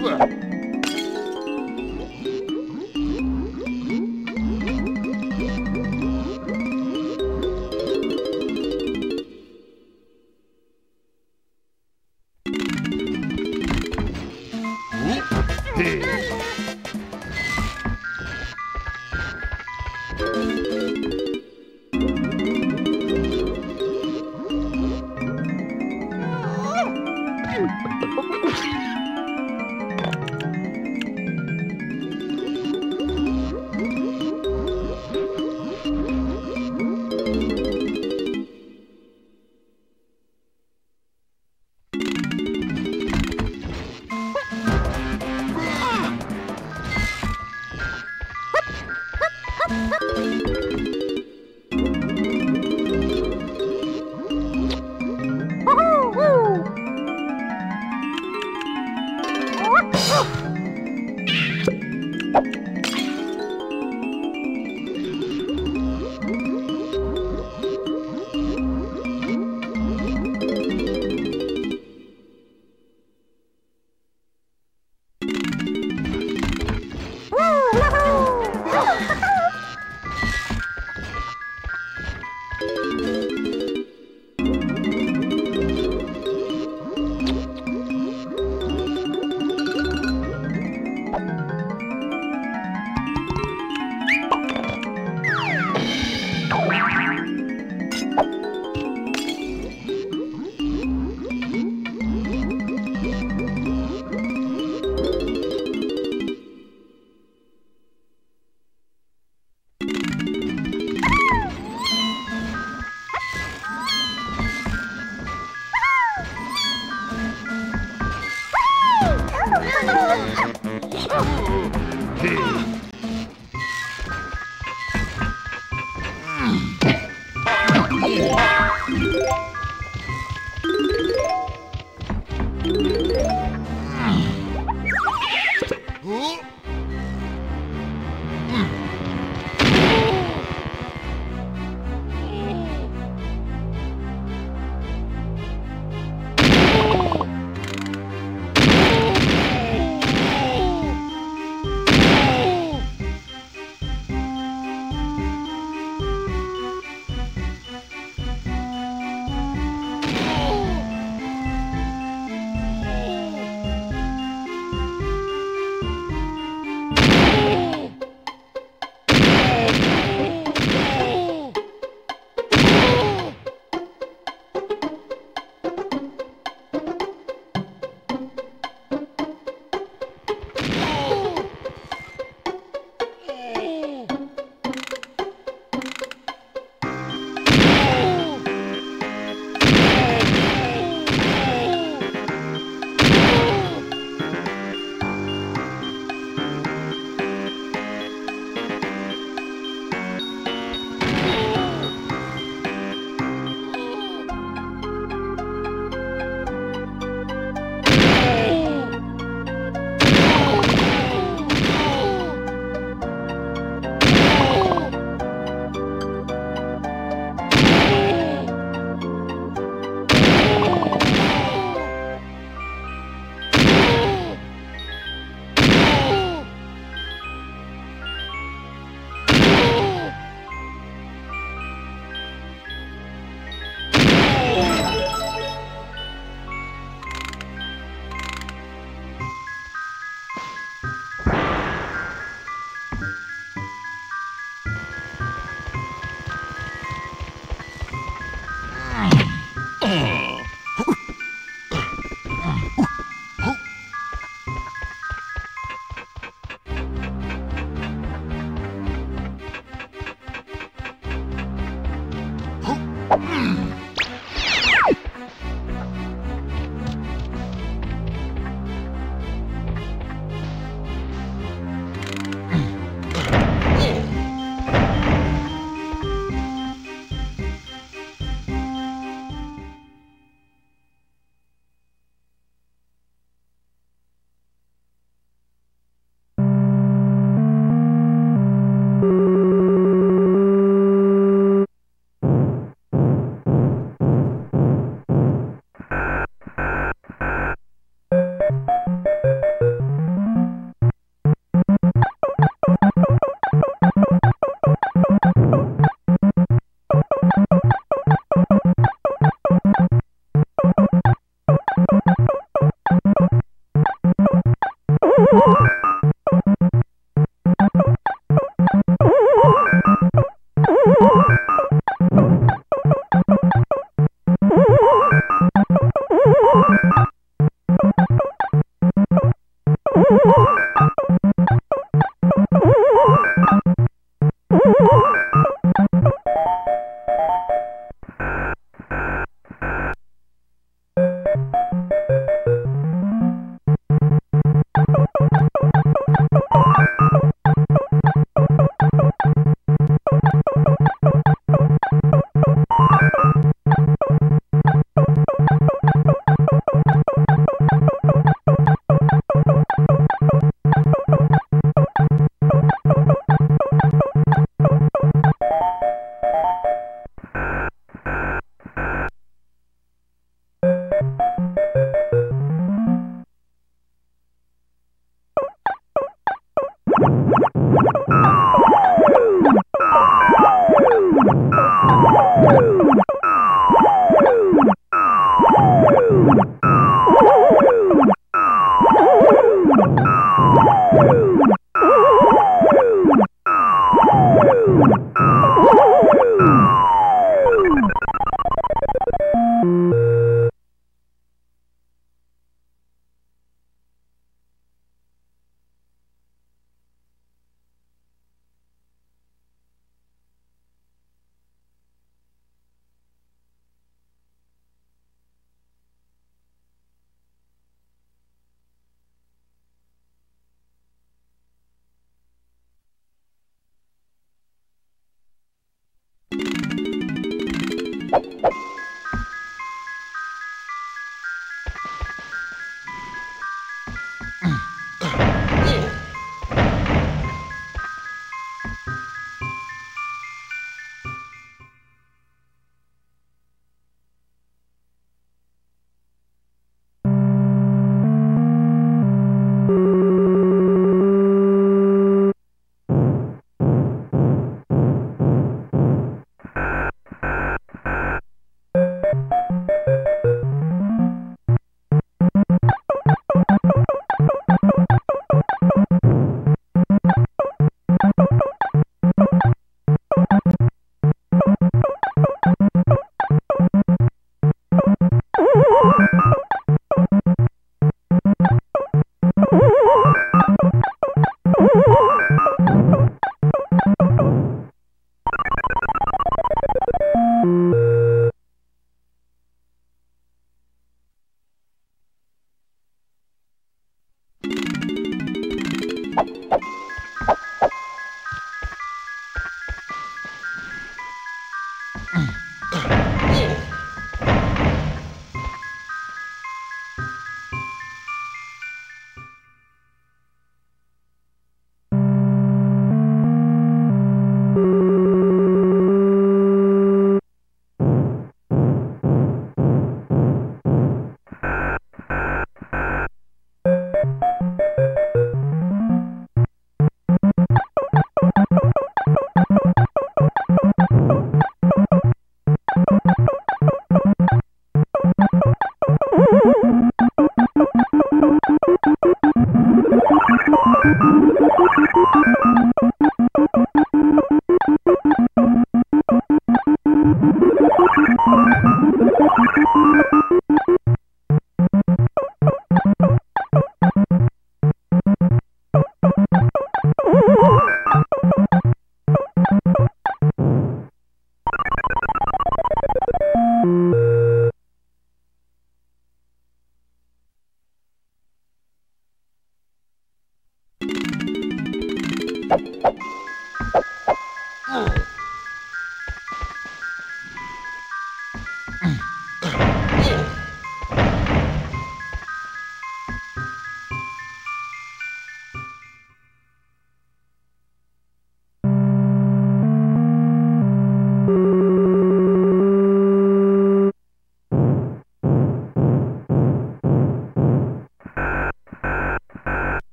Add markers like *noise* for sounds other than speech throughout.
Blah.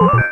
Oh! *laughs*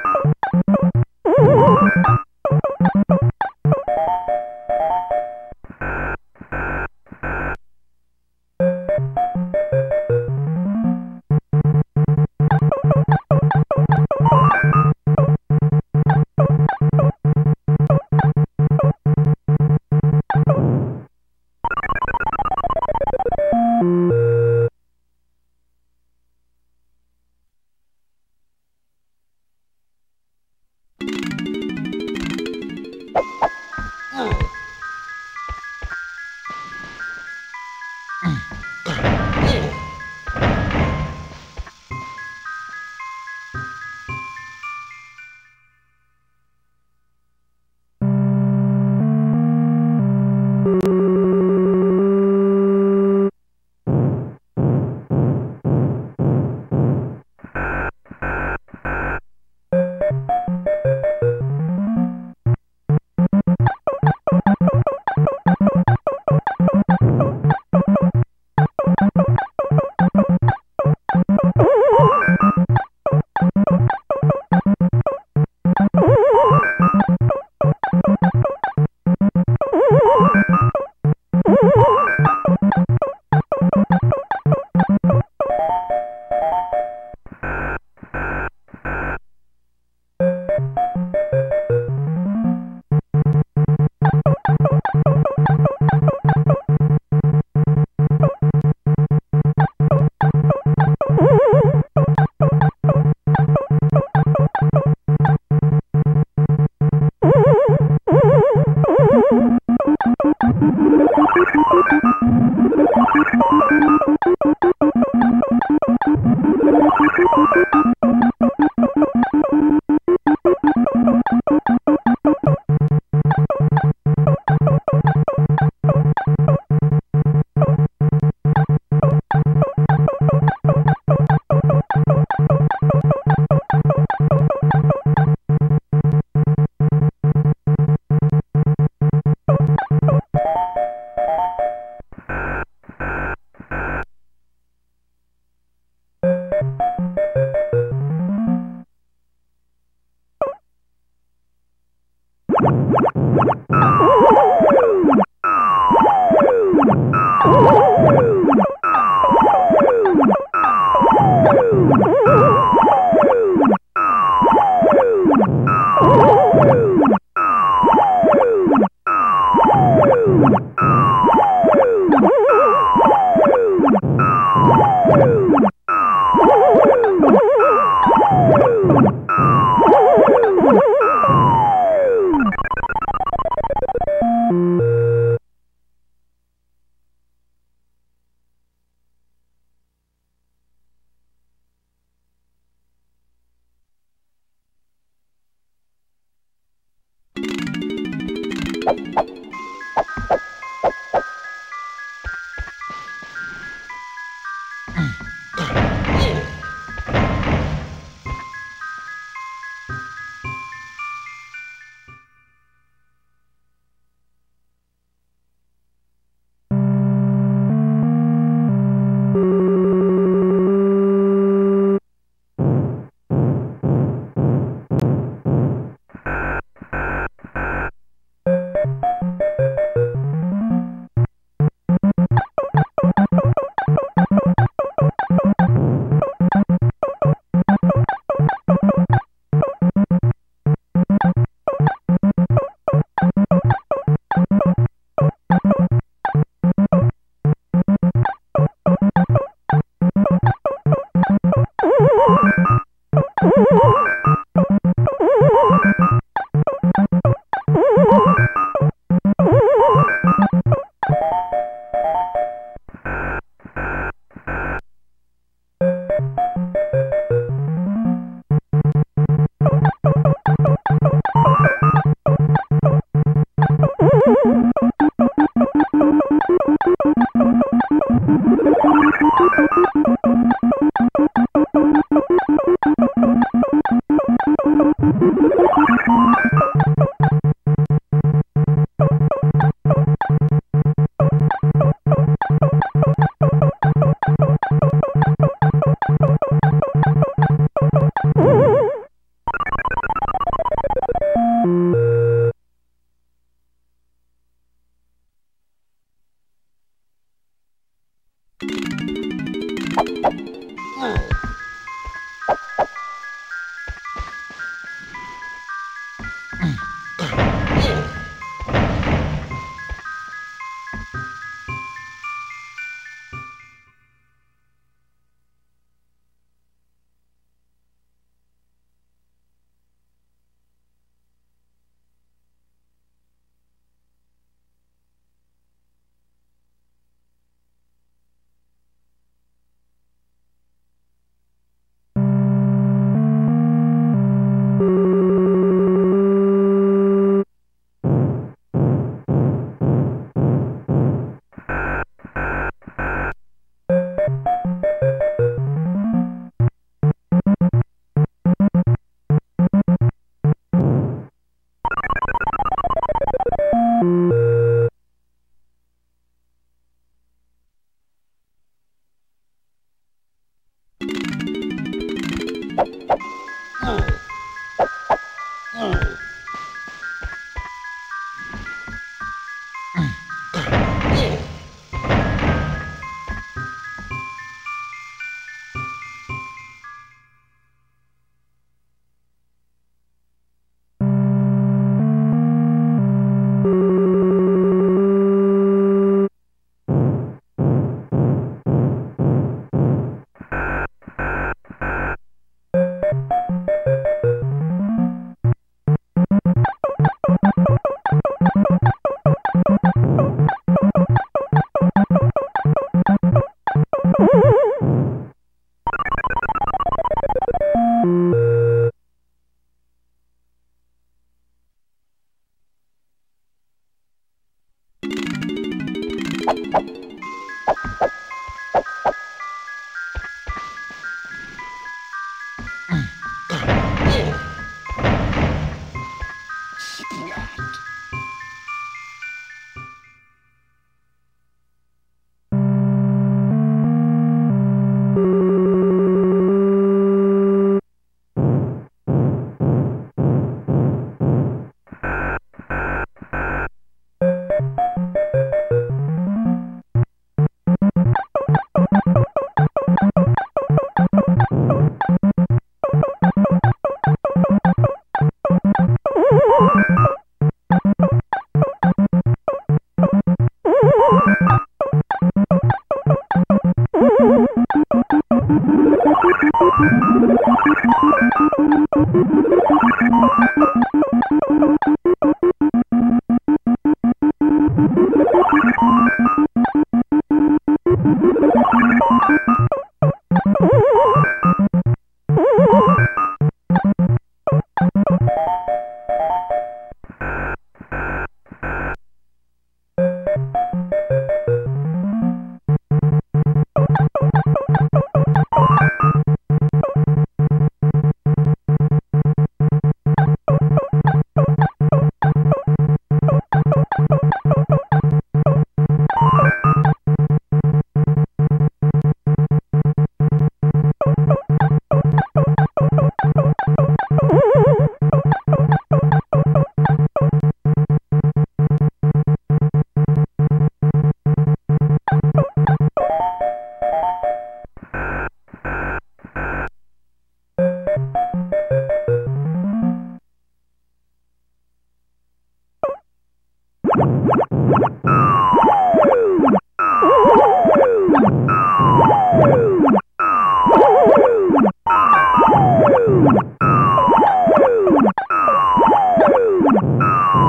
Thank you.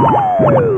Música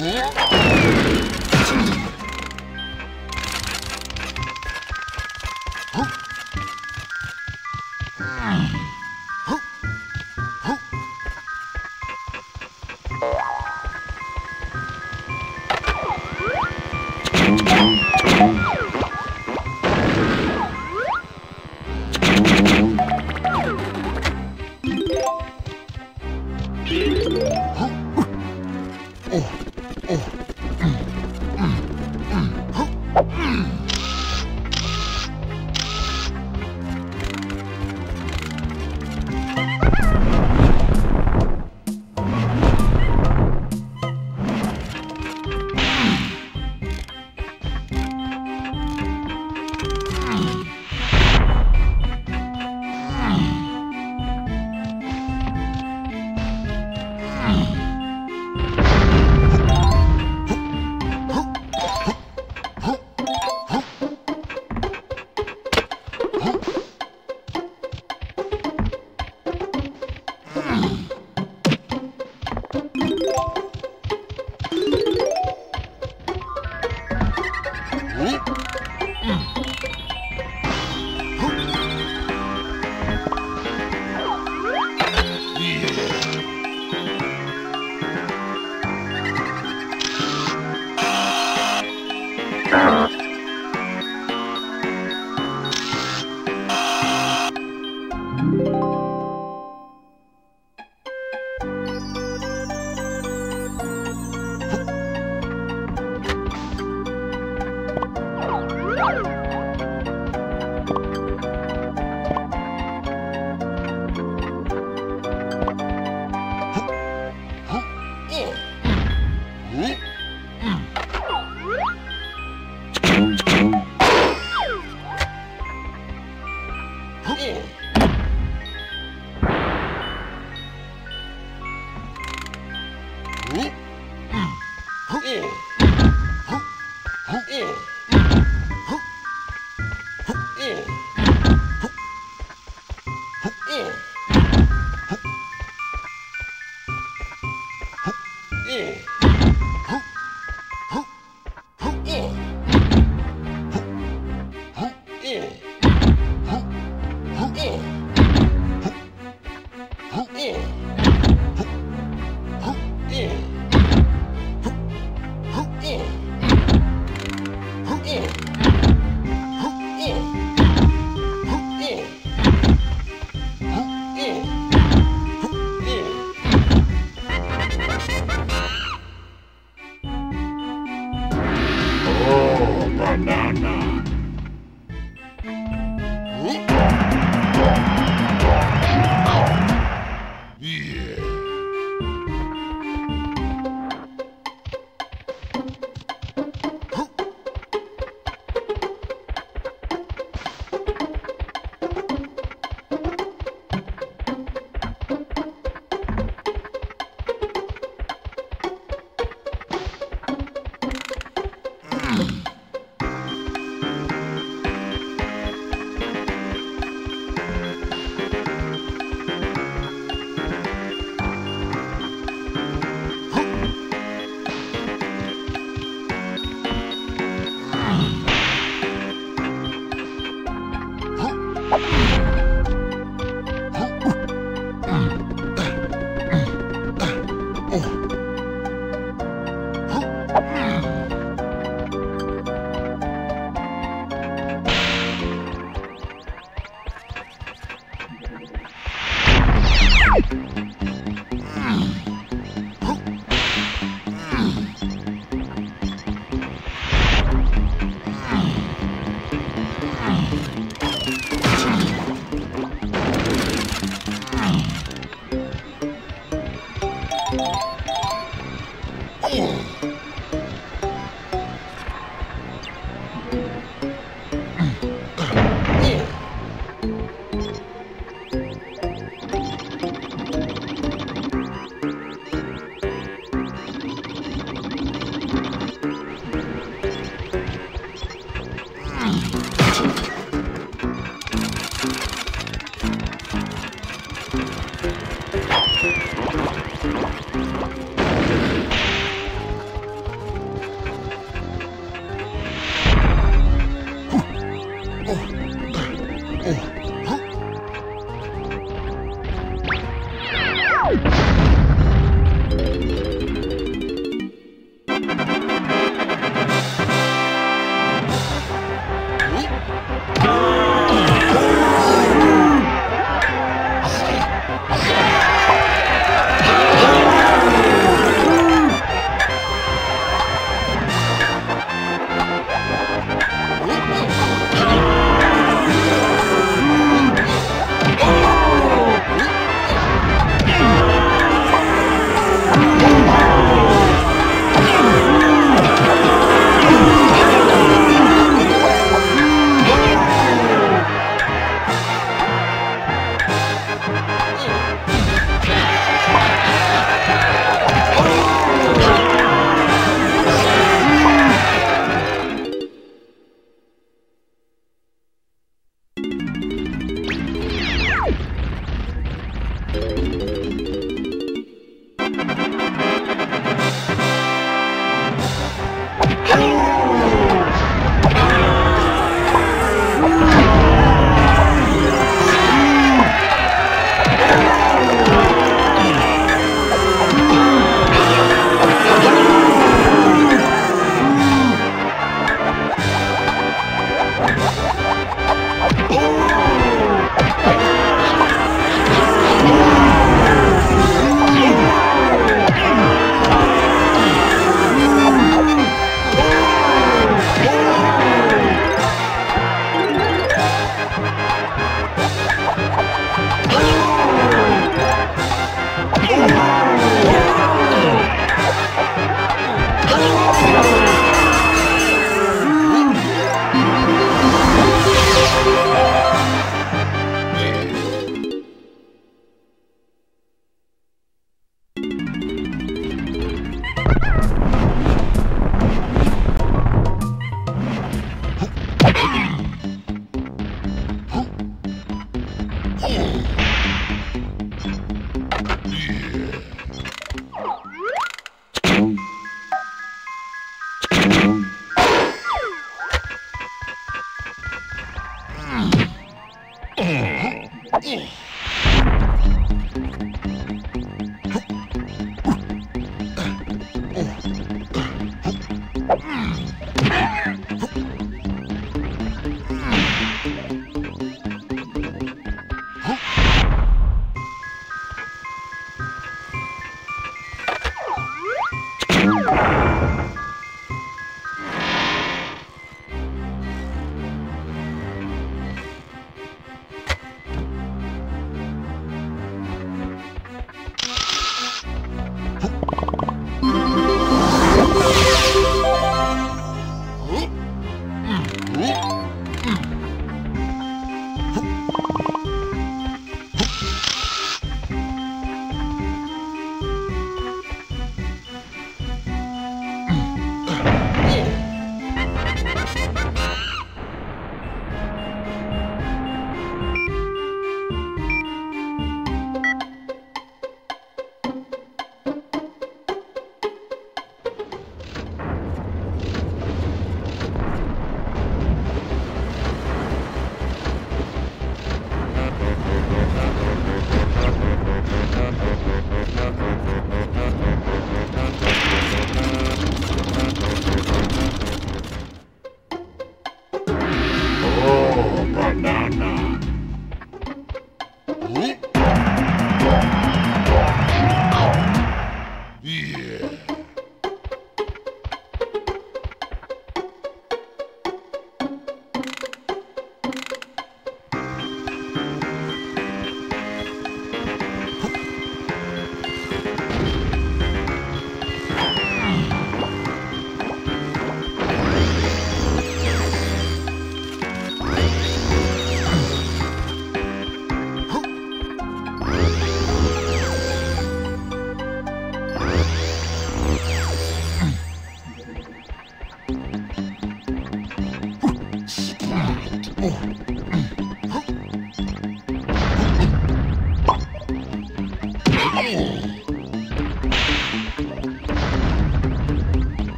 Hum?